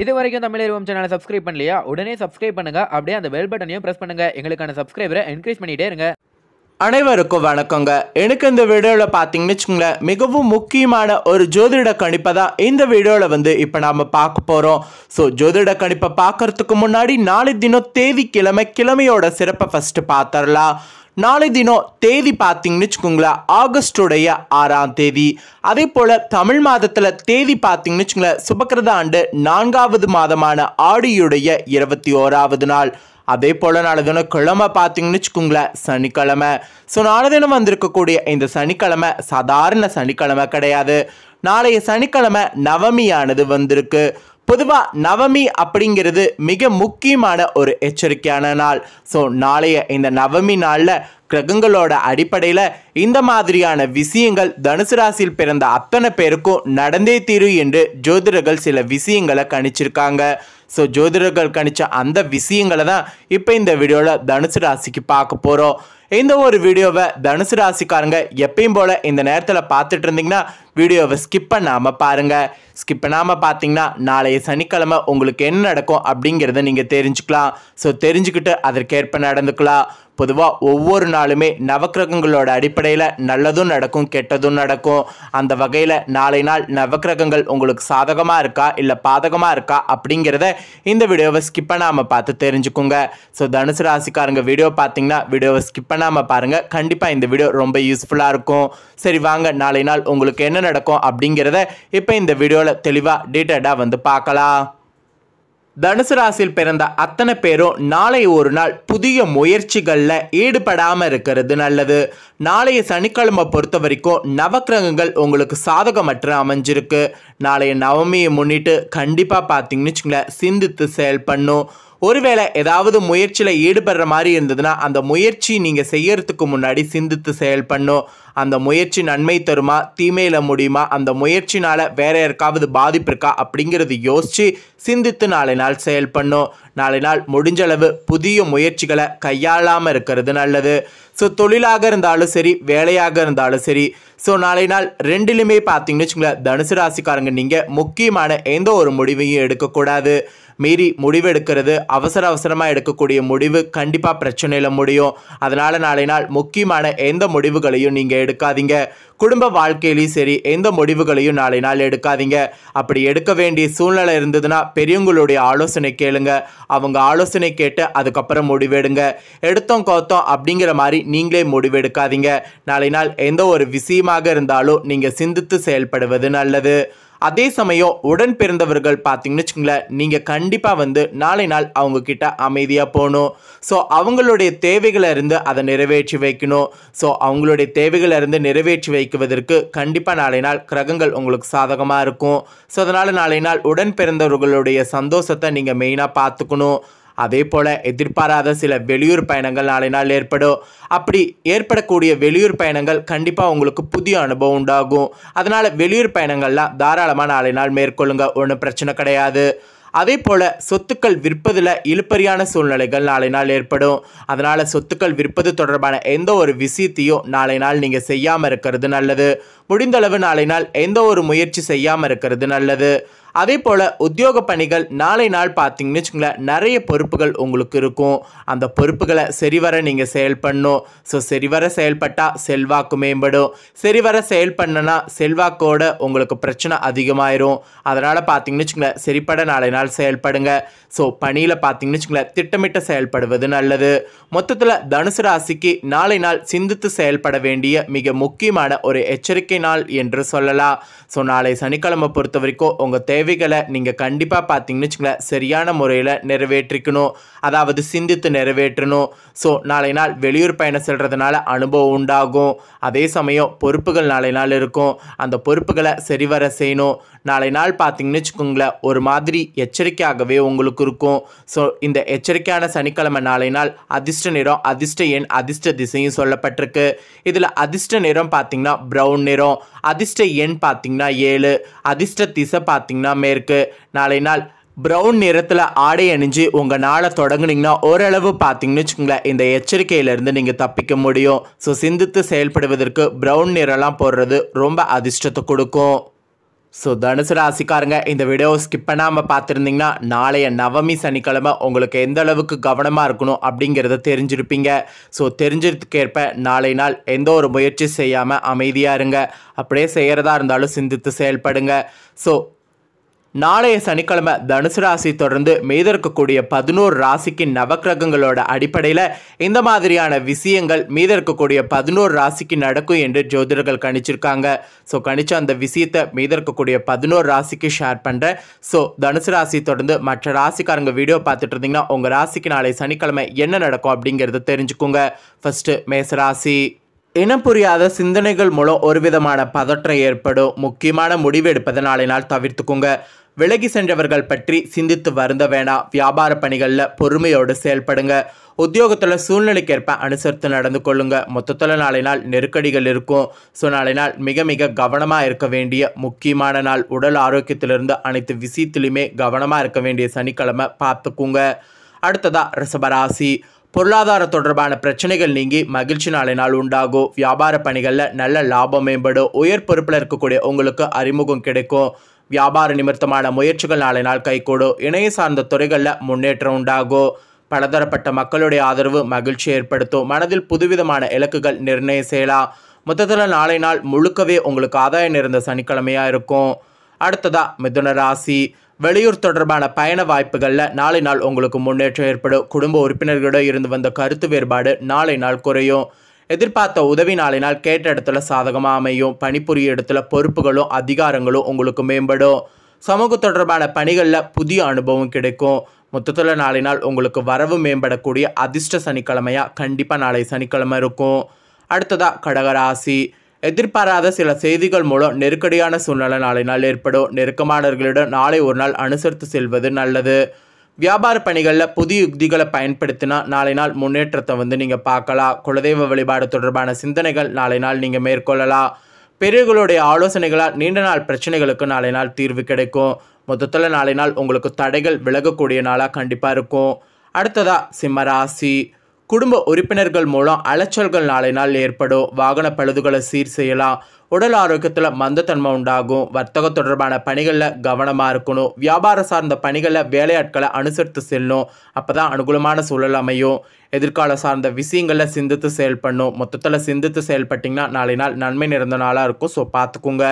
இது வரைக்கும் தமிழ் சேனலை சப்ஸ்கிரைப் பண்ணலையா? உடனே சப்ஸ்கிரைப் பண்ணுங்க. அப்படியே அந்த பெல் பட்டனையும் பிரஸ் பண்ணுங்க. எங்களுக்கான சப்ஸ்கிரைபரை என்கரேஜ் பண்ணிட்டே இருங்க. அனைவருக்கும் வணக்கங்க. எனக்கு இந்த வீடியோவில் பார்த்தீங்கன்னு வச்சுக்கோங்களேன் மிகவும் முக்கியமான ஒரு ஜோதிட கணிப்பை தான் இந்த வீடியோவில் வந்து இப்போ நாம் பார்க்க போகிறோம் ஸோ ஜோதிட கணிப்பை பார்க்கறதுக்கு முன்னாடி நாளை தினம் தேதி கிழமை கிழமையோட சிறப்பை ஃபஸ்ட்டு பார்த்துடலாம். நாளை தினம் தேதி பார்த்தீங்கன்னு வச்சுக்கோங்களேன் ஆகஸ்டுடைய ஆறாம் தேதி. அதே போல் தமிழ் மாதத்தில் தேதி பார்த்தீங்கன்னு வச்சுக்கோங்களேன் சுபக்கிரத ஆண்டு நான்காவது மாதமான ஆடியுடைய இருபத்தி ஓராவது நாள். அதே போல் நாளை தினம் கிழமை பார்த்தீங்கன்னு வச்சுக்கோங்களேன் சனிக்கிழமை. ஸோ நாளை தினம் வந்திருக்கக்கூடிய இந்த சனிக்கிழமை சாதாரண சனிக்கிழமை கிடையாது. நாளைய சனிக்கிழமை நவமியானது வந்திருக்கு. பொதுவாக நவமி அப்படிங்கிறது மிக முக்கியமான ஒரு எச்சரிக்கையான நாள். ஸோ நாளைய இந்த நவமி நாளில் கிரகங்களோட அடிப்படையில் இந்த மாதிரியான விஷயங்கள் தனுசு ராசியில் பிறந்த அத்தனை பேருக்கும் நடந்தே தீரும் என்று ஜோதிடர்கள் சில விஷயங்களை கணிச்சிருக்காங்க. ஸோ ஜோதிடர்கள் கணிச்ச அந்த விஷயங்களை தான் இப்போ இந்த வீடியோவில் தனுசு ராசிக்கு பார்க்க போகிறோம் இந்த ஒரு வீடியோவை தனுசு ராசிக்காரங்க எப்பயும் போல் இந்த நேரத்தில் பார்த்துட்டு இருந்தீங்கன்னா வீடியோவை ஸ்கிப் பண்ணாமல் பாருங்கள் ஸ்கிப் பண்ணாமல் பார்த்தீங்கன்னா நாளைய சனிக்கிழமை உங்களுக்கு என்ன நடக்கும் அப்படிங்கிறத நீங்கள் தெரிஞ்சுக்கலாம். ஸோ தெரிஞ்சுக்கிட்டு அதற்கேற்ப நடந்துக்கலாம். பொதுவாக ஒவ்வொரு நாளுமே நவக்கிரகங்களோட அடிப்படையில் நல்லதும் நடக்கும் கெட்டதும் நடக்கும். அந்த வகையில் நாளை நாள் நவக்கிரகங்கள் உங்களுக்கு சாதகமாக இருக்கா இல்லை பாதகமாக இருக்கா அப்படிங்கிறத இந்த வீடியோவை ஸ்கிப் பண்ணாமல் பார்த்து தெரிஞ்சுக்கோங்க. ஸோ தனுசு ராசிக்காரங்க வீடியோ பார்த்தீங்கன்னா வீடியோவை ஸ்கிப் பண்ணாமல் பாருங்கள் கண்டிப்பாக இந்த வீடியோ ரொம்ப யூஸ்ஃபுல்லாக இருக்கும். சரி வாங்க. நாளை நாள் உங்களுக்கு என்ன நடக்கும் அப்படிங்கிறத இப்போ இந்த வீடியோவில் தெளிவாக டீட்டெயிலாக வந்து பார்க்கலாம். தனுசு ராசியில் பிறந்த அத்தனை பேரும் நாளை ஒரு நாள் புதிய முயற்சிகளில் ஈடுபடாமல் இருக்கிறது நல்லது. நாளைய சனிக்கிழமை பொறுத்த வரைக்கும் நவக்கிரகங்கள் உங்களுக்கு சாதகமற்ற அமைஞ்சிருக்கு. நாளைய நவமியை முன்னிட்டு கண்டிப்பாக பார்த்தீங்கன்னு வச்சுங்களேன் சிந்தித்து செயல் பண்ணும் ஒருவேளை ஏதாவது முயற்சியில் ஈடுபடுற மாதிரி இருந்ததுன்னா அந்த முயற்சி நீங்கள் செய்யறதுக்கு முன்னாடி சிந்தித்து செயல் பண்ணும் அந்த முயற்சி நன்மை தருமா? தீமையில் முடியுமா? அந்த முயற்சினால் வேற யாருக்காவது பாதிப்பு இருக்கா? அப்படிங்கிறது யோசித்து சிந்தித்து நாளை நாள் செயல் பண்ணும் நாளை நாள் முடிஞ்ச அளவு புதிய முயற்சிகளை கையாளாமல் இருக்கிறது நல்லது. ஸோ தொழிலாக இருந்தாலும் சரி வேலையாக இருந்தாலும் சரி. ஸோ நாளை நாள் ரெண்டுலையுமே பார்த்தீங்கன்னு வச்சுங்களேன் தனுசு ராசிக்காரங்க நீங்கள் முக்கியமான எந்த ஒரு முடிவையும் எடுக்கக்கூடாது. மீறி முடிவெடுக்கிறது அவசர அவசரமாக எடுக்கக்கூடிய முடிவு கண்டிப்பாக பிரச்சனையில் முடியும். அதனால் நாளை நாள் முக்கியமான எந்த முடிவுகளையும் நீங்கள் எடுக்காதீங்க. குடும்ப வாழ்க்கையிலையும் சரி எந்த முடிவுகளையும் நாளை நாள் எடுக்காதீங்க. அப்படி எடுக்க வேண்டிய சூழ்நிலை இருந்ததுன்னா பெரியவங்களுடைய ஆலோசனை கேளுங்க. அவங்க ஆலோசனை கேட்டு அதுக்கப்புறம் முடிவெடுங்க. எடுத்தோம் கோத்தோம் அப்படிங்கிற மாதிரி நீங்களே முடிவெடுக்காதீங்க. நாளை நாள் எந்த ஒரு விஷயமாக இருந்தாலும் நீங்கள் சிந்தித்து செயல்படுவது நல்லது. அதே சமயம் உடன் பிறந்தவர்கள் பார்த்தீங்கன்னு வச்சுக்கோங்களேன் நீங்கள் கண்டிப்பாக வந்து நாளை நாள் அவங்கக்கிட்ட அமைதியாக போகணும். ஸோ அவங்களுடைய தேவைகளை இருந்து அதை நிறைவேற்றி வைக்கணும். ஸோ அவங்களுடைய தேவைகளை இருந்து நிறைவேற்றி வைக்குவதற்கு கண்டிப்பாக நாளை நாள் கிரகங்கள் உங்களுக்கு சாதகமாக இருக்கும். ஸோ அதனால் நாளை நாள் உடன் பிறந்தவர்களுடைய சந்தோஷத்தை நீங்கள் மெயினாக பார்த்துக்கணும். அதே போல் எதிர்பாராத சில வெளியூர் பயணங்கள் நாளை நாள் ஏற்படும். அப்படி ஏற்படக்கூடிய வெளியூர் பயணங்கள் கண்டிப்பாக உங்களுக்கு புதிய அனுபவம் உண்டாகும். அதனால் வெளியூர் பயணங்கள்லாம் தாராளமாக நாளை நாள் மேற்கொள்ளுங்க ஒன்றும் பிரச்சனை கிடையாது. அதே போல் சொத்துக்கள் விற்பதில் இழுப்பறியான சூழ்நிலைகள் நாளை நாள் ஏற்படும். அதனால் சொத்துக்கள் விற்பது தொடர்பான எந்த ஒரு விஷயத்தையும் நாளை நாள் நீங்கள் செய்யாமல் இருக்கிறது நல்லது. முடிந்தளவு நாளை நாள் எந்த ஒரு முயற்சி செய்யாமல் இருக்கிறது நல்லது. அதே போல் உத்தியோக பணிகள் நாளை நாள் பார்த்தீங்கன்னு வச்சுங்களேன் நிறைய பொறுப்புகள் உங்களுக்கு இருக்கும். அந்த பொறுப்புகளை சரிவர நீங்கள் செயல் பண்ணும் ஸோ சரிவர செயல்பட்டால் செல்வாக்கு மேம்படும். சரிவர செயல் பண்ணனா செல்வாக்கோட உங்களுக்கு பிரச்சனை அதிகமாயிரும். அதனால் பார்த்தீங்கன்னு வச்சுங்களேன் சரிப்பட நாளை நாள் செயல்படுங்க. ஸோ பணியில் பார்த்தீங்கன்னு வச்சுங்களேன் திட்டமிட்ட செயல்படுவது நல்லது. மொத்தத்தில் தனுசு ராசிக்கு நாளை நாள் சிந்தித்து செயல்பட வேண்டிய மிக முக்கியமான ஒரு எச்சரிக்கை நாள் என்று சொல்லலாம். ஸோ நாளை சனிக்கிழமை பொறுத்த வரைக்கும் உங்கள் தேவை தேவைகளை நீங்கள் கண்டிப்பாக பார்த்தீங்கன்னு வச்சுக்கோங்களேன் சரியான முறையில் நிறைவேற்றிக்கணும். அதாவது சிந்தித்து நிறைவேற்றணும். ஸோ நாளை நாள் வெளியூர் பயணம் செல்கிறதுனால அனுபவம் உண்டாகும். அதே சமயம் பொறுப்புகள் நாளை நாள் இருக்கும். அந்த பொறுப்புகளை சரிவர செய்யணும். நாளை நாள் பார்த்தீங்கன்னு வச்சுக்கோங்களேன் ஒரு மாதிரி எச்சரிக்கையாகவே உங்களுக்கு இருக்கும். ஸோ இந்த எச்சரிக்கையான சனிக்கிழமை நாளை நாள் அதிர்ஷ்ட நிறம் அதிர்ஷ்ட எண் அதிர்ஷ்ட திசையும் சொல்லப்பட்டிருக்கு. இதில் அதிர்ஷ்ட நிறம் பார்த்தீங்கன்னா ப்ரௌன் நிறம் அதிர்ஷ்ட எண் பார்த்தீங்கன்னா ஏழு அதிர்ஷ்ட திசை பார்த்தீங்கன்னா மேற்கு. நாளை நாள் ப்ரௌன் நிறத்தில் ஆடை அணிஞ்சு உங்கள் நாளை தொடங்குனீங்கன்னா ஓரளவு பார்த்தீங்கன்னு வச்சுக்கோங்களேன் இந்த எச்சரிக்கையிலேருந்து நீங்கள் தப்பிக்க முடியும். ஸோ சிந்தித்து செயல்படுவதற்கு ப்ரௌன் நிறம்லாம் போடுறது ரொம்ப அதிர்ஷ்டத்தை கொடுக்கும். ஸோ தனுசு ராசிக்காரங்க இந்த வீடியோ ஸ்கிப் பண்ணாமல் பார்த்துருந்தீங்கன்னா நாளைய நவமி சனிக்கிழமை உங்களுக்கு எந்த அளவுக்கு கவனமாக இருக்கணும் அப்படிங்கிறத தெரிஞ்சிருப்பீங்க. ஸோ தெரிஞ்சதுக்கேற்ப நாளை நாள் எந்த ஒரு முயற்சி செய்யாமல் அமைதியாக இருங்க. அப்படியே செய்கிறதா இருந்தாலும் சிந்தித்து செயல்படுங்க. ஸோ நாளைய சனிக்கிழமை தனுசு ராசி தொடர்ந்து மீத இருக்கக்கூடிய பதினோரு ராசிக்கு நவக்கிரகங்களோட அடிப்படையில் இந்த மாதிரியான விஷயங்கள் மீத இருக்கக்கூடிய பதினோரு ராசிக்கு நடக்கும் என்று ஜோதிடர்கள் கணிச்சிருக்காங்க. ஸோ கணிச்ச அந்த விஷயத்தை மீத இருக்கக்கூடிய பதினோரு ராசிக்கு ஷேர் பண்ணுறேன் ஸோ தனுசு ராசி தொடர்ந்து மற்ற ராசிக்காரங்க வீடியோ பார்த்துட்டு இருந்தீங்கன்னா உங்கள் ராசிக்கு நாளை சனிக்கிழமை என்ன நடக்கும் அப்படிங்கிறத தெரிஞ்சுக்கோங்க. ஃபர்ஸ்ட் மேசராசி இனம் புரியாத சிந்தனைகள் மூலம் ஒரு விதமான பதற்றம் ஏற்படும். முக்கியமான முடிவு எடுப்பதை நாளை நாள் தவிர்த்துக்கோங்க. விலகி சென்றவர்கள் பற்றி சிந்தித்து வருந்த வேணாம். வியாபார பணிகளில் பொறுமையோடு செயல்படுங்க. உத்தியோகத்தில் சூழ்நிலைக்கேற்ப அனுசரித்து நடந்து கொள்ளுங்க. மொத்தத்தில் நாளை நாள் நெருக்கடிகள் இருக்கும். ஸோ நாளை நாள் மிக மிக கவனமாக இருக்க வேண்டிய முக்கியமான நாள். உடல் ஆரோக்கியத்திலிருந்து அனைத்து விஷயத்திலுமே கவனமாக இருக்க வேண்டிய சனிக்கிழமை. பார்த்துக்குங்க. அடுத்ததாக ரிஷபராசி. பொருளாதார தொடர்பான பிரச்சனைகள் நீங்கி மகிழ்ச்சி நாளை நாள் உண்டாகும். வியாபார பணிகளில் நல்ல லாபம் மேம்படும். உயர் பொறுப்பில் இருக்கக்கூடிய உங்களுக்கு அறிமுகம் கிடைக்கும். வியாபார நிமித்தமான முயற்சிகள் நாளை நாள் கைகூடும். இணைய சார்ந்த துறைகளில் முன்னேற்றம் உண்டாகும். பலதரப்பட்ட மக்களுடைய ஆதரவு மகிழ்ச்சி ஏற்படுத்தும். மனதில் புதுவிதமான இலக்குகள் நிர்ணயம் செய்யலாம். மொத்தத்தில் நாளை நாள் முழுக்கவே உங்களுக்கு ஆதாயம் நிறைந்த சனிக்கிழமையாக இருக்கும். அடுத்ததாக மிதுன ராசி. வெளியூர் தொடர்பான பயண வாய்ப்புகளில் நாளை நாள் உங்களுக்கு முன்னேற்றம் ஏற்படும். குடும்ப உறுப்பினர்களிடம் இருந்து வந்த கருத்து வேறுபாடு நாளை நாள் குறையும். எதிர்பார்த்த உதவி நாளை நாள் கேட்ட இடத்துல சாதகமாக அமையும். பணிபுரிய இடத்துல பொறுப்புகளும் அதிகாரங்களும் உங்களுக்கு மேம்படும். சமூக தொடர்பான பணிகளில் புதிய அனுபவம் கிடைக்கும். மொத்தத்தில் நாளை நாள் உங்களுக்கு வரவு மேம்படக்கூடிய அதிர்ஷ்ட சனிக்கிழமையாக கண்டிப்பாக நாளை சனிக்கிழமை இருக்கும். அடுத்ததாக கடகராசி. எதிர்பாராத சில செய்திகள் மூலம் நெருக்கடியான சூழ்நிலை நாளை நாள் ஏற்படும் நெருக்கமானவர்களிடம் நாளை ஒரு நாள் அனுசரித்து செல்வது நல்லது. வியாபார பணிகளில் புதிய யுக்திகளை பயன்படுத்தினா நாளை நாள் முன்னேற்றத்தை வந்து நீங்கள் பார்க்கலாம். குலதெய்வ வழிபாடு தொடர்பான சிந்தனைகள் நாளை நாள் நீங்கள் மேற்கொள்ளலாம். பெரியவர்களுடைய ஆலோசனைகளால் நீண்ட நாள் பிரச்சனைகளுக்கு நாளை நாள் தீர்வு கிடைக்கும். மொத்தத்தில் நாளை நாள் உங்களுக்கு தடைகள் விலகக்கூடிய நாளாக கண்டிப்பாக இருக்கும். அடுத்ததாக சிம்மராசி குடும்ப உறுப்பினர்கள் மூலம் அலைச்சல்கள் நாளை நாள் ஏற்படும். வாகன பழுதுகளை சீர் செய்யலாம். உடல் ஆரோக்கியத்தில் மந்தத்தன்மை உண்டாகும். வர்த்தக தொடர்பான பணிகளில் கவனமாக இருக்கணும். வியாபார சார்ந்த பணிகளில் வேலையாட்களை அனுசரித்து செல்லணும். அப்போ தான் அனுகூலமான சூழல் அமையும். எதிர்கால சார்ந்த விஷயங்களில் சிந்தித்து செயல்படணும். மொத்தத்தில் சிந்தித்து செயல்பட்டிங்கன்னா நாளை நாள் நன்மை நிறைந்த நாளாக இருக்கும். ஸோ பார்த்துக்குங்க.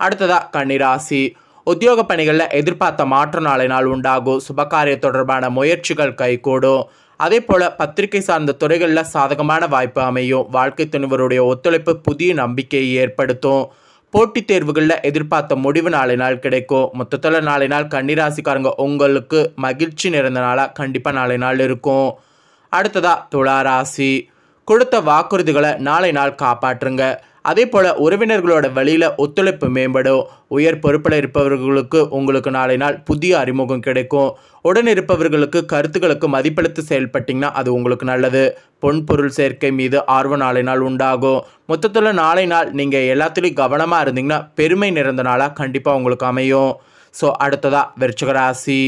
அடுத்ததாக கன்னிராசி. உத்தியோக பணிகளில் எதிர்பார்த்த மாற்றம் நாளை நாள் உண்டாகும் சுபகாரிய தொடர்பான முயற்சிகள் கைகூடும். அதே போல் பத்திரிகை சார்ந்த துறைகளில் சாதகமான வாய்ப்பு அமையும். வாழ்க்கை துணிவருடைய ஒத்துழைப்பு புதிய நம்பிக்கையை ஏற்படுத்தும். போட்டித் தேர்வுகளில் எதிர்பார்த்த முடிவு நாளை நாள் கிடைக்கும். மொத்தத்தில் நாளை நாள் கன்னிராசிக்காரங்க உங்களுக்கு மகிழ்ச்சி நிறைந்த நாளாக கண்டிப்பாக நாளை நாள் இருக்கும். அடுத்ததா துளாராசி கொடுத்த வாக்குறுதிகளை நாளை நாள் காப்பாற்றுங்க. அதே போல் உறவினர்களோட வழியில் ஒத்துழைப்பு மேம்படும். உயர் பொறுப்பில் இருப்பவர்களுக்கு உங்களுக்கு நாளை நாள் புதிய அறிமுகம் கிடைக்கும். உடன் இருப்பவர்களுக்கு கருத்துக்களுக்கு மதிப்பளித்து செயல்பட்டிங்கன்னா அது உங்களுக்கு நல்லது. பொன் பொருள் சேர்க்கை மீது ஆர்வம் நாளை நாள் உண்டாகும். மொத்தத்தில் நாளை நாள் நீங்கள் எல்லாத்துலேயும் கவனமாக இருந்தீங்கன்னா பெருமை நிறைந்த நாளாக கண்டிப்பாக உங்களுக்கு அமையும். ஸோ அடுத்ததாக விருச்சகராசி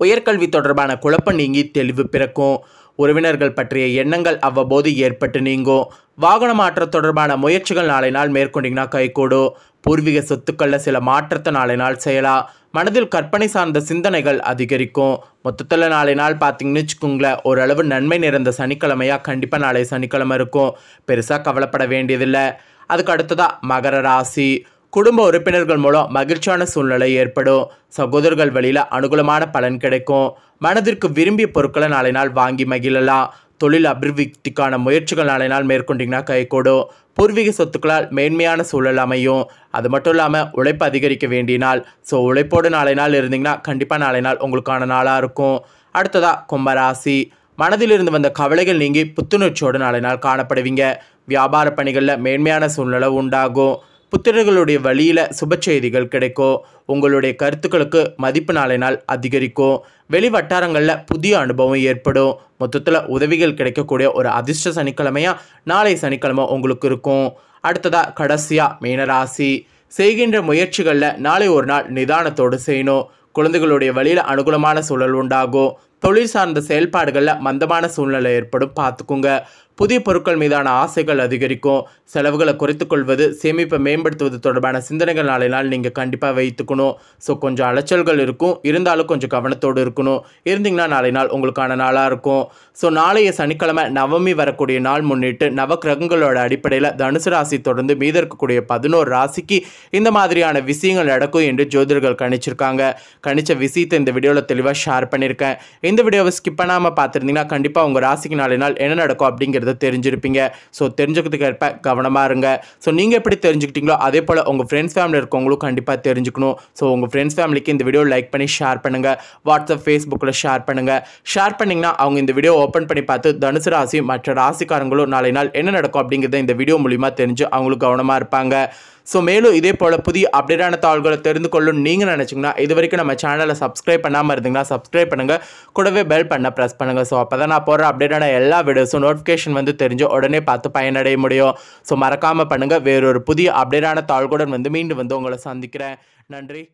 உயர்கல்வி தொடர்பான குழப்பம் நீங்கி தெளிவு பிறக்கும். உறவினர்கள் பற்றிய எண்ணங்கள் அவ்வப்போது ஏற்பட்டு நீங்கும் வாகன மாற்றம் தொடர்பான முயற்சிகள் நாளை நாள் மேற்கொண்டீங்கன்னா கைகூடும் பூர்வீக சொத்துக்களில் சில மாற்றத்தை நாளை நாள் செய்யலாம் மனதில் கற்பனை சார்ந்த சிந்தனைகள் அதிகரிக்கும். மொத்தத்தில் நாளை நாள் பார்த்தீங்கன்னு வச்சுக்கோங்களேன் ஓரளவு நன்மை நிறைந்த சனிக்கிழமையாக கண்டிப்பாக நாளை சனிக்கிழமை இருக்கும். பெருசாக கவலைப்பட வேண்டியதில்லை. அதுக்கு அடுத்ததாக மகர ராசி. குடும்ப உறுப்பினர்கள் மூலம் மகிழ்ச்சியான சூழ்நிலை ஏற்படும். சகோதரர்கள் வழியில் அனுகூலமான பலன் கிடைக்கும். மனதிற்கு விரும்பிய பொருட்களை நாளை நாள் வாங்கி மகிழலாம். தொழில் அபிவிருத்திக்கான முயற்சிகள் நாளை நாள் மேற்கொண்டீங்கன்னா கைகூடும். பூர்வீக சொத்துக்களால் மேன்மையான சூழல் அமையும். அது மட்டும் இல்லாமல் உழைப்பு அதிகரிக்க வேண்டிய நாள். ஸோ உழைப்போடு நாளை நாள் இருந்தீங்கன்னா கண்டிப்பாக நாளை நாள் உங்களுக்கான நாளாக இருக்கும். அடுத்ததாக கும்பராசி மனதில் இருந்து வந்த கவலைகள் நீங்கி புத்துணர்ச்சியோடு நாளை நாள் காணப்படுவீங்க. வியாபார பணிகளில் மேன்மையான சூழ்நிலை உண்டாகும். புத்திரர்களுடைய வழியில் சுப செய்திகள் கிடைக்கும் உங்களுடைய கருத்துக்களுக்கு மதிப்பு நாளை நாள் அதிகரிக்கும் வெளி வட்டாரங்களில் புதிய அனுபவம் ஏற்படும் மொத்தத்தில் உதவிகள் கிடைக்கக்கூடிய ஒரு அதிர்ஷ்ட சனிக்கிழமையாக நாளை சனிக்கிழமை உங்களுக்கு இருக்கும். அடுத்ததாக கடைசியாக மீனராசி செய்கின்ற முயற்சிகளில் நாளை ஒரு நாள் நிதானத்தோடு செய்யணும் குழந்தைகளுடைய வழியில் அனுகூலமான சூழல் உண்டாகும் தொழில் சார்ந்த செயல்பாடுகளில் மந்தமான சூழ்நிலை ஏற்படும் பார்த்துக்குங்க. புதிய பொருட்கள் மீதான ஆசைகள் அதிகரிக்கும். செலவுகளை குறைத்துக்கொள்வது சேமிப்பை மேம்படுத்துவது தொடர்பான சிந்தனைகள் நாளை நாள் நீங்கள் கண்டிப்பாக வைத்துக்கணும். ஸோ கொஞ்சம் அலைச்சல்கள் இருக்கும். இருந்தாலும் கொஞ்சம் கவனத்தோடு இருக்கணும். இருந்தீங்கன்னா நாளை நாள் உங்களுக்கான நாளாக இருக்கும். ஸோ நாளைய சனிக்கிழமை நவமி வரக்கூடிய நாள் முன்னிட்டு நவக்கிரகங்களோட அடிப்படையில் தனுசு ராசி தொடர்ந்து மீத இருக்கக்கூடிய பதினோரு ராசிக்கு இந்த மாதிரியான விஷயங்கள் நடக்கும் என்று ஜோதிடர்கள் கணிச்சிருக்காங்க. கணிச்ச விஷயத்தை இந்த வீடியோவில் தெளிவாக ஷேர் பண்ணியிருக்கேன். இந்த வீடியோவை ஸ்கிப் பண்ணாமல் பார்த்துருந்தீங்கன்னா கண்டிப்பாக உங்கள் ராசிக்கு நாளை நாள் என்ன நடக்கும் அப்படிங்கிற அப்படிங்கிறத தெரிஞ்சிருப்பீங்க. ஸோ தெரிஞ்சுக்கிறதுக்கு ஏற்ப கவனமாக இருங்க. ஸோ நீங்கள் எப்படி தெரிஞ்சுக்கிட்டீங்களோ அதே போல் உங்கள் ஃப்ரெண்ட்ஸ் ஃபேமிலி இருக்கவங்களும் கண்டிப்பாக தெரிஞ்சுக்கணும். ஸோ உங்கள் ஃப்ரெண்ட்ஸ் ஃபேமிலிக்கு இந்த வீடியோ லைக் பண்ணி ஷேர் பண்ணுங்கள் வாட்ஸ்அப் ஃபேஸ்புக்கில் ஷேர் பண்ணுங்கள் ஷேர் பண்ணிங்கன்னா அவங்க இந்த வீடியோ ஓப்பன் பண்ணி பார்த்து தனுசு ராசி மற்ற ராசிக்காரங்களும் நாளை நாள் என்ன நடக்கும் அப்படிங்கிறத இந்த வீடியோ மூலிமா தெரிஞ்சு அவங்களும் கவனமாக இருப்பாங்க. ஸோ மேலும் இதே போல் புதிய அப்டேட்டான தாள்களை தெரிந்து கொள்ளும் நீங்கள் நினச்சிங்கன்னா இது வரைக்கும் நம்ம சேனலை சப்ஸ்கிரைப் பண்ணாமல் இருந்தீங்கன்னா சப்ஸ்கிரைப் பண்ணுங்கள் கூடவே பெல் பண்ண ப்ரெஸ் பண்ணுங்கள் ஸோ அப்போ தான் நான் போகிற அப்டேட்டான எல்லா வீடியோஸும் நோட்டிஃபிகேஷன் வந்து தெரிஞ்சு உடனே பார்த்து பயனடைய முடியும். ஸோ மறக்காமல் பண்ணுங்கள் வேறொரு புதிய அப்டேட்டான தாள்களுடன் வந்து மீண்டும் வந்து உங்களை சந்திக்கிறேன். நன்றி.